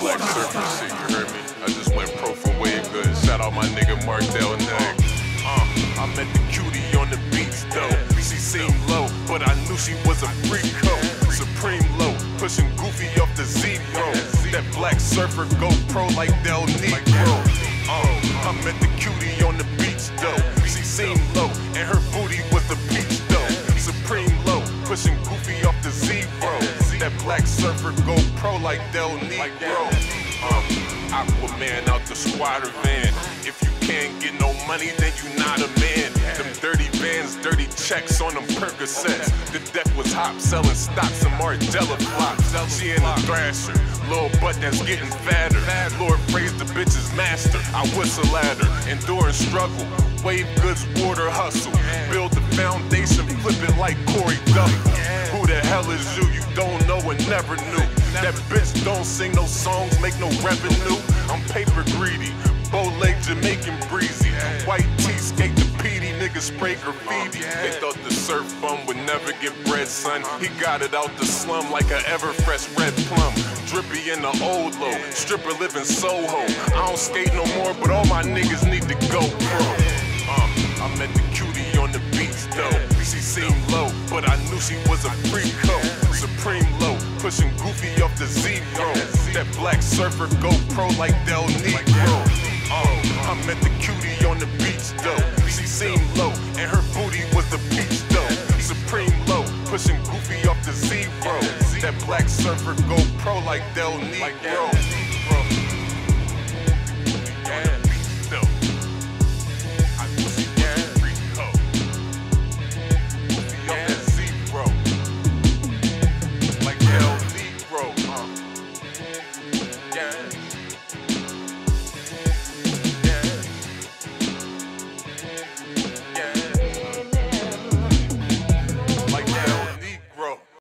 black surfer shit, you heard me? I just went pro for way good. Shout out my nigga Mark Del Neg. Uh, I met the cutie on the beach though. She seemed low, but I knew she was a freak. Supreme low, pushing goofy off the Z bro. That black surfer go pro like Del Negro. Uh, I met the cutie on the beach though. She seemed That black surfer go pro like Del Negro. Um, Aquaman out the squatter van. If you can't get no money, then you not a man. Them dirty bands, dirty checks on them Percocets. The deck was hot, selling stocks and Margiela flops. She in a thrasher, little butt that's getting fatter. Lord praise the bitch's master. I whistle at her, and struggle. Wave goods, water hustle. Build the foundation, flip it like Corey Duffel. Hell is you? You don't know and never knew. That bitch don't sing no songs, make no revenue. I'm paper greedy, bow leg Jamaican breezy. White tee, skate the PD, niggas spray graffiti. They thought the surf bum would never get bread, son. He got it out the slum like a ever fresh red plum. Drippy in the old low, stripper living Soho. I don't skate no more, but all my niggas need to go pro. Um, I met the cutie on the beach though. She seemed but I knew she was a freak hoe. Supreme low, pushing goofy off the Z bro. That black surfer go pro like Del Negro. Uh, I met the cutie on the beach though. She seemed low, and her booty was the peach though. Supreme low, pushing goofy off the Z bro. That black surfer go pro like Del Negro.